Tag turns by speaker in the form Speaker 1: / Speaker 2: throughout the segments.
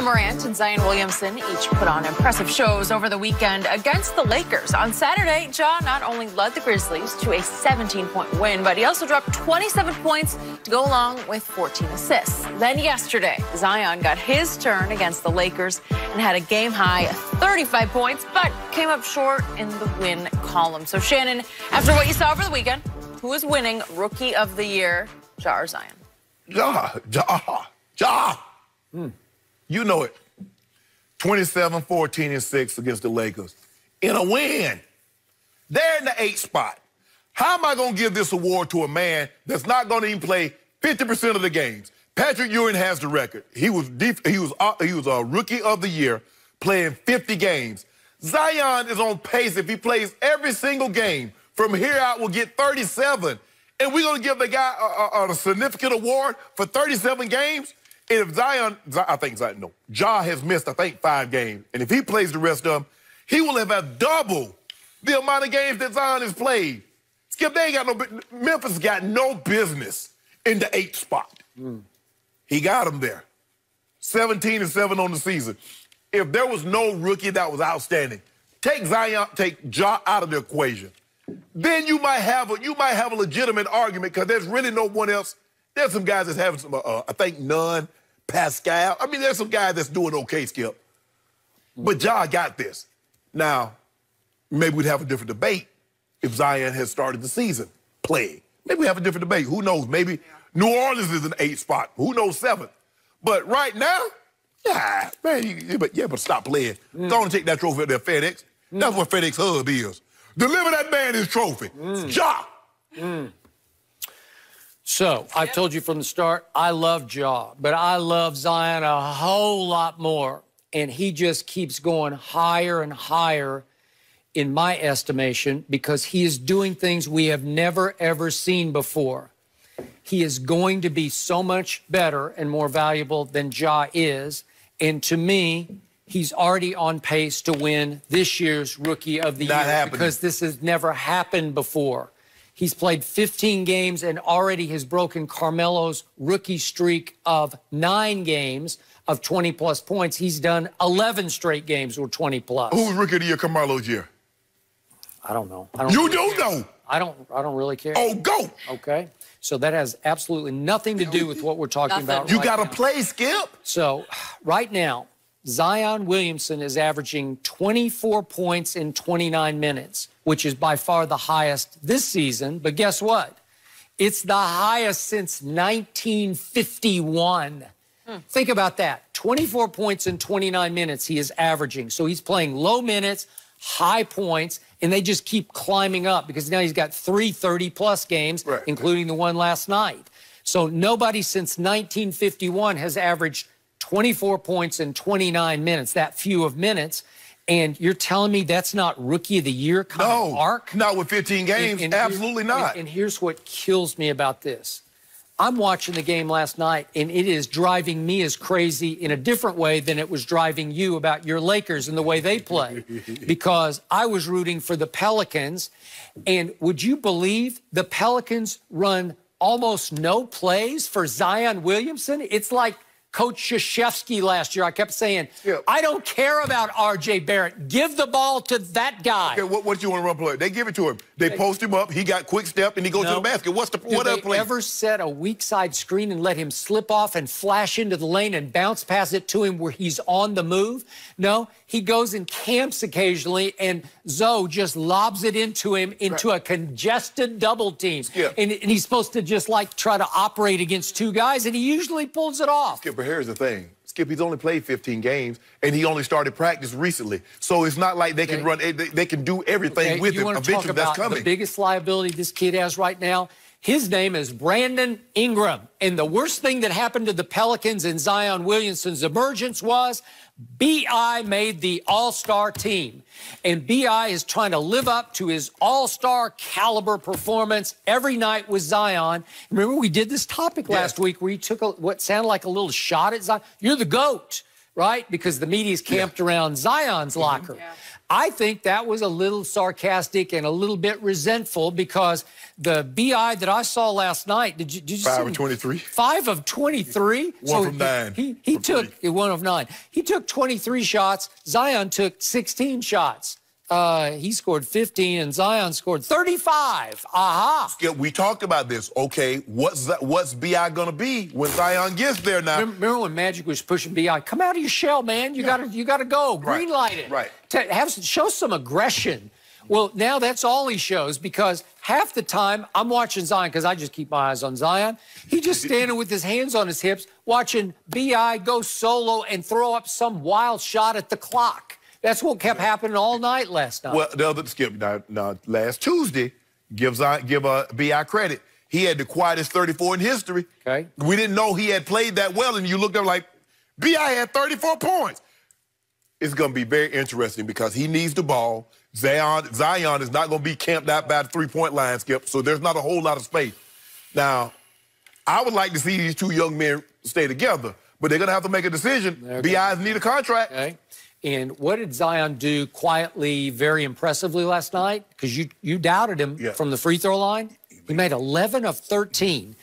Speaker 1: Ja Morant and Zion Williamson each put on impressive shows over the weekend against the Lakers. On Saturday, Ja not only led the Grizzlies to a 17 point win, but he also dropped 27 points to go along with 14 assists. Then yesterday, Zion got his turn against the Lakers and had a game high 35 points, but came up short in the win column. So, Shannon, after what you saw over the weekend, who is winning Rookie of the Year, Ja or Zion?
Speaker 2: Ja, Ja, Ja. Hmm. You know it. 27, 14, and 6 against the Lakers. In a win. They're in the eight spot. How am I going to give this award to a man that's not going to even play 50% of the games? Patrick Ewing has the record. He was he was uh, he was a rookie of the year playing 50 games. Zion is on pace if he plays every single game from here out we'll get 37. And we're to give the guy a, a, a significant award for 37 games? If Zion, I think Zion, no, Ja has missed, I think, five games. And if he plays the rest of them, he will have had double the amount of games that Zion has played. Skip, they ain't got no, Memphis got no business in the eighth spot. Mm. He got them there. 17 and 7 on the season. If there was no rookie that was outstanding, take Zion, take Ja out of the equation. Then you might have a you might have a legitimate argument because there's really no one else. There's some guys that's having some, uh, uh I think Nunn Paschall. I mean, there's some guys that's doing okay, Skip. But Ja got this. Now, maybe we'd have a different debate if Zion had started the season playing. Maybe we have a different debate. Who knows? Maybe New Orleans is an eight spot. Who knows seventh? But right now, yeah, man, you, but yeah, but stop playing. Mm. And take that trophy up there, FedEx. Mm. That's what FedEx Hub is. Deliver that man his trophy. Mm. Ja. Mm.
Speaker 3: So I've told you from the start, I love Ja, but I love Zion a whole lot more. And he just keeps going higher and higher in my estimation because he is doing things we have never, ever seen before. He is going to be so much better and more valuable than Ja is. And to me, he's already on pace to win this year's Rookie of the
Speaker 2: Not
Speaker 3: Year
Speaker 2: happening.
Speaker 3: because this has never happened before. He's played 15 games and already has broken Carmelo's rookie streak of nine games of 20 plus points. He's done 11 straight games with 20 plus.
Speaker 2: Who's rookie of the year Carmelo's year?
Speaker 3: I don't know. I don't
Speaker 2: you
Speaker 3: really
Speaker 2: don't care. know.
Speaker 3: I don't. I don't really care.
Speaker 2: Oh, go.
Speaker 3: Okay. So that has absolutely nothing to do with what we're talking nothing. about.
Speaker 2: You
Speaker 3: right
Speaker 2: got to play, Skip.
Speaker 3: So, right now, Zion Williamson is averaging 24 points in 29 minutes, which is by far the highest this season. But guess what? It's the highest since 1951. Hmm. Think about that. 24 points in 29 minutes he is averaging. So he's playing low minutes, high points, and they just keep climbing up because now he's got three 30 plus games, right. including the one last night. So nobody since 1951 has averaged 24 points in 29 minutes, that few of minutes. And you're telling me that's not rookie of the year kind
Speaker 2: no,
Speaker 3: of arc?
Speaker 2: Not with 15 games. And, and Absolutely not.
Speaker 3: And, and here's what kills me about this. I'm watching the game last night, and it is driving me as crazy in a different way than it was driving you about your Lakers and the way they play. because I was rooting for the Pelicans, and would you believe the Pelicans run almost no plays for Zion Williamson? It's like Coach Krzyzewski last year. I kept saying, I don't care about R.J. Barrett. Give the ball to that guy.
Speaker 2: Okay, what, what do you want to run play? They give it to him. They, they post him up. He got quick step, and he goes no. to the basket. What's the
Speaker 3: Did
Speaker 2: what
Speaker 3: they
Speaker 2: play?
Speaker 3: ever set a weak side screen and let him slip off and flash into the lane and bounce pass it to him where he's on the move? No, he goes and camps occasionally, and Zo just lobs it into him into right. a congested double team.
Speaker 2: Yeah.
Speaker 3: And, and, he's supposed to just like try to operate against two guys, and he usually pulls it off.
Speaker 2: But here's the thing. Skip, he's only played 15 games, and he only started practice recently. So it's not like they okay. can run, they, they, can do everything
Speaker 3: okay.
Speaker 2: with
Speaker 3: you
Speaker 2: him. Eventually,
Speaker 3: that's
Speaker 2: coming.
Speaker 3: The biggest liability this kid has right now. His name is Brandon Ingram. And the worst thing that happened to the Pelicans in Zion Williamson's emergence was BI made the All Star team. And BI is trying to live up to his All Star caliber performance every night with Zion. Remember, we did this topic last week where he took a, what sounded like a little shot at Zion. You're the GOAT right? Because the media's camped yeah. around Zion's mm-hmm. locker. Yeah. I think that was a little sarcastic and a little bit resentful because the BI that I saw last night, did you, did you
Speaker 2: Five of 23.
Speaker 3: Five of 23?
Speaker 2: One so from nine.
Speaker 3: He, he, he took three. one of nine. He took 23 shots. Zion took 16 shots. Uh, he scored 15 and Zion scored 35. Aha.
Speaker 2: Yeah, we talked about this. Okay, what's that, what's BI going to be when Zion gets there now?
Speaker 3: Remember when Magic was pushing BI? Come out of your shell, man. You yeah. got to you got to go. Green light it.
Speaker 2: Right.
Speaker 3: have show some aggression. Well, now that's all he shows because half the time I'm watching Zion because I just keep my eyes on Zion. He just standing with his hands on his hips, watching BI go solo and throw up some wild shot at the clock. That's what kept happening all night last night.
Speaker 2: Well, the other skip now, now last Tuesday, gives uh, I give a Bi credit. He had the quietest 34 in history.
Speaker 3: Okay.
Speaker 2: We didn't know he had played that well, and you looked up like Bi had 34 points. It's going to be very interesting because he needs the ball. Zion, Zion is not going to be camped out by the three-point line, Skip. So there's not a whole lot of space. Now, I would like to see these two young men stay together, but they're going to have to make a decision. Bi's need a contract.
Speaker 3: Okay. And what did Zion do quietly, very impressively last night? Because you, you doubted him yeah. from the free throw line. He made 11 of 13.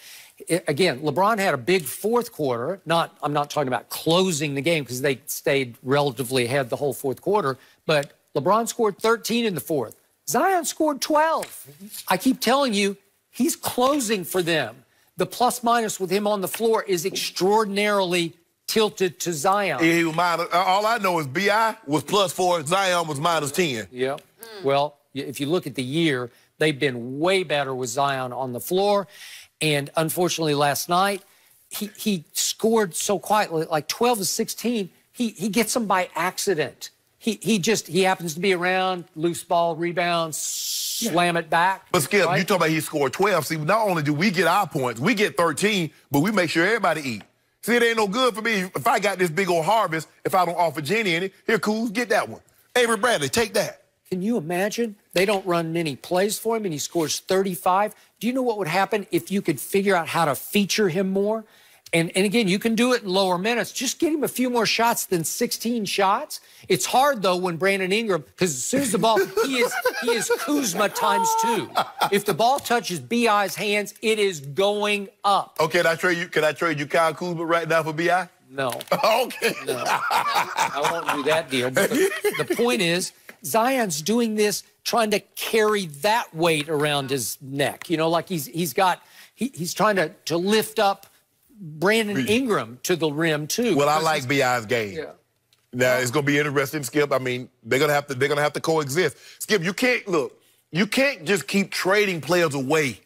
Speaker 3: It, again, LeBron had a big fourth quarter. Not, I'm not talking about closing the game because they stayed relatively ahead the whole fourth quarter. But LeBron scored 13 in the fourth. Zion scored 12. I keep telling you, he's closing for them. The plus minus with him on the floor is extraordinarily tilted to Zion.
Speaker 2: He was minus, all I know is Bi was plus four, Zion was minus ten.
Speaker 3: Yep. Mm. Well, if you look at the year, they've been way better with Zion on the floor, and unfortunately, last night he he scored so quietly, like 12 to 16. He he gets them by accident. He he just he happens to be around, loose ball, rebounds, slam it back.
Speaker 2: But Skip, right? you talk about he scored 12. See, not only do we get our points, we get 13, but we make sure everybody eat. See, it ain't no good for me if I got this big old harvest if I don't offer Jenny any. Here, Kuz, get that one. Avery Bradley, take that.
Speaker 3: Can you imagine? They don't run many plays for him and he scores 35. Do you know what would happen if you could figure out how to feature him more? And, and again, you can do it in lower minutes. Just get him a few more shots than 16 shots. It's hard though when Brandon Ingram, because as soon as the ball, he is he is Kuzma times two. If the ball touches Bi's hands, it is going up.
Speaker 2: Okay, can I trade you? Can I trade you Kyle Kuzma right now for Bi?
Speaker 3: No.
Speaker 2: okay.
Speaker 3: No, I won't do that deal. But the, the point is, Zion's doing this, trying to carry that weight around his neck. You know, like he's he's got he, he's trying to to lift up Brandon Ingram to the rim too.
Speaker 2: Well, I like Bi's game. Yeah. Now it's gonna be interesting, Skip. I mean, they're gonna have to they're gonna have to coexist. Skip, you can't look. You can't just keep trading players away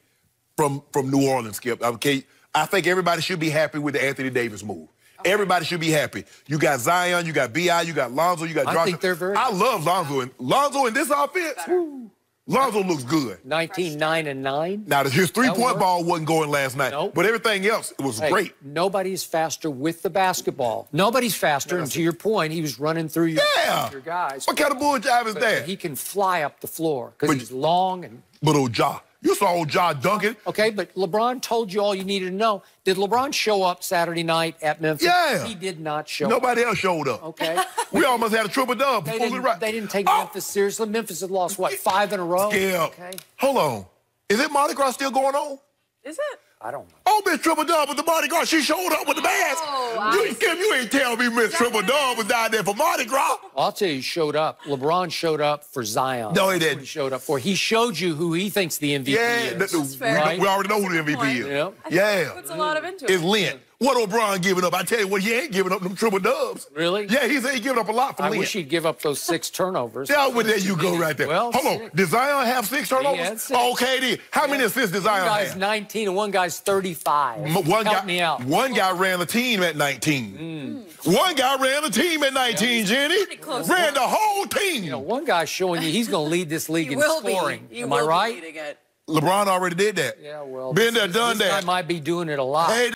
Speaker 2: from from New Orleans, Skip. Okay, I think everybody should be happy with the Anthony Davis move. Okay. Everybody should be happy. You got Zion, you got Bi, you got Lonzo, you got.
Speaker 3: I think they're very.
Speaker 2: I love Lonzo and Lonzo in this offense. Lonzo looks good.
Speaker 3: 19, 9, and 9.
Speaker 2: Now, his three-point ball wasn't going last night, nope. but everything else it was
Speaker 3: hey,
Speaker 2: great.
Speaker 3: Nobody's faster with the basketball. Nobody's faster, and to your point, he was running through your,
Speaker 2: yeah.
Speaker 3: your guys.
Speaker 2: What kind of bull job is
Speaker 3: but
Speaker 2: that?
Speaker 3: He can fly up the floor because he's long and...
Speaker 2: But old Ja, you saw old Ja Duncan.
Speaker 3: Okay, but LeBron told you all you needed to know. Did LeBron show up Saturday night at Memphis?
Speaker 2: Yeah.
Speaker 3: He did not show
Speaker 2: Nobody
Speaker 3: up.
Speaker 2: else showed up.
Speaker 3: Okay.
Speaker 2: we almost had a triple dub.
Speaker 3: They, didn't, right. they didn't take oh. Memphis seriously. Memphis had lost, what, five in a row?
Speaker 2: Yeah. Okay. Hold on. Is it Mardi Gras still going on?
Speaker 1: Is it?
Speaker 3: I don't know.
Speaker 2: Oh, Miss Triple Dub with the Mardi Gras. She showed up with the mask. Oh, you, Kim, you ain't tell me Miss Triple Dub was down there for Mardi Gras.
Speaker 3: I'll tell you, he showed up. LeBron showed up for Zion.
Speaker 2: No, he didn't.
Speaker 3: He showed up for. He showed you who he thinks the MVP
Speaker 2: yeah,
Speaker 3: is.
Speaker 2: Yeah, right? we, we, already know who the MVP is.
Speaker 3: Yeah.
Speaker 2: yeah.
Speaker 1: Puts a lot of into
Speaker 2: it. It's Lent. What O'Brien giving up? I tell you what, he ain't giving up them triple dubs.
Speaker 3: Really?
Speaker 2: Yeah, he's he giving up a lot for me.
Speaker 3: I
Speaker 2: Lent.
Speaker 3: wish he'd give up those six turnovers.
Speaker 2: Yeah, well, there you go right there.
Speaker 3: Well,
Speaker 2: Hold
Speaker 3: six.
Speaker 2: on. Did Zion have six turnovers?
Speaker 3: Six.
Speaker 2: Okay, then. How many assists did Zion have?
Speaker 3: One guy's
Speaker 2: have?
Speaker 3: 19 and one guy's 35.
Speaker 2: One
Speaker 3: Help
Speaker 2: guy,
Speaker 3: me out.
Speaker 2: One guy ran the team at 19. Mm. One guy ran the team at 19, yeah, Jenny. Ran the whole team.
Speaker 3: You know, one guy's showing you he's going to lead this league in scoring. Am
Speaker 1: I
Speaker 3: right?
Speaker 2: LeBron already did that.
Speaker 3: Yeah, well.
Speaker 2: Been there, done
Speaker 3: this
Speaker 2: that.
Speaker 3: Guy might be doing it a lot.
Speaker 2: Hey,